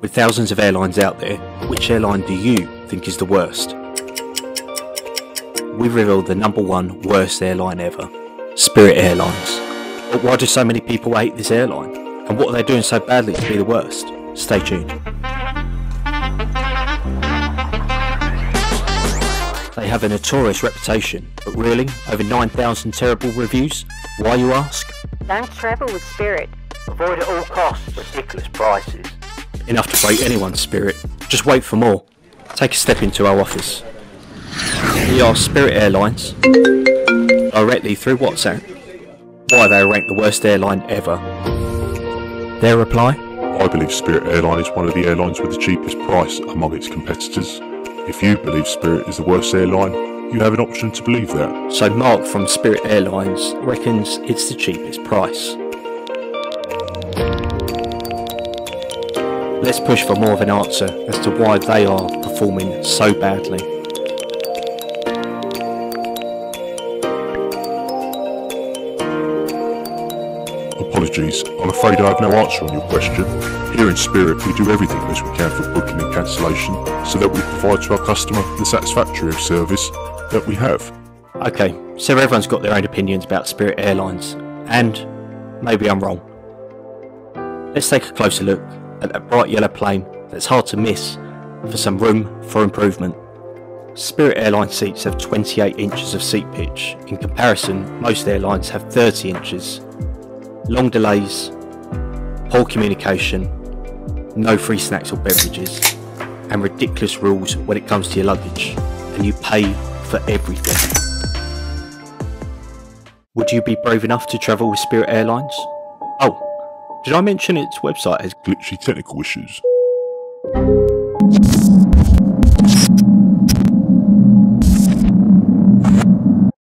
With thousands of airlines out there, which airline do you think is the worst? We reveal the number one worst airline ever Spirit Airlines. But why do so many people hate this airline? And what are they doing so badly to be the worst? Stay tuned. They have a notorious reputation, but really, over 9,000 terrible reviews? Why you ask? Don't travel with Spirit. Avoid at all costs ridiculous prices. Enough to break anyone's spirit. Just wait for more. Take a step into our office. We are Spirit Airlines, directly through WhatsApp. Why they ranked the worst airline ever. Their reply? I believe Spirit Airline is one of the airlines with the cheapest price among its competitors. If you believe Spirit is the worst airline, you have an option to believe that. So Mark from Spirit Airlines reckons it's the cheapest price. Let's push for more of an answer as to why they are performing so badly. Apologies, I'm afraid I have no answer on your question. Here in Spirit, we do everything as we can for booking and cancellation so that we provide to our customer the satisfactory of service that we have. Okay, so everyone's got their own opinions about Spirit Airlines, and maybe I'm wrong. Let's take a closer look that bright yellow plane that's hard to miss for some room for improvement. Spirit Airlines seats have 28 inches of seat pitch. In comparison, most airlines have 30 inches. Long delays, poor communication, no free snacks or beverages, and ridiculous rules when it comes to your luggage, and you pay for everything. Would you be brave enough to travel with Spirit Airlines? Oh, did I mention its website has Glitchy technical issues.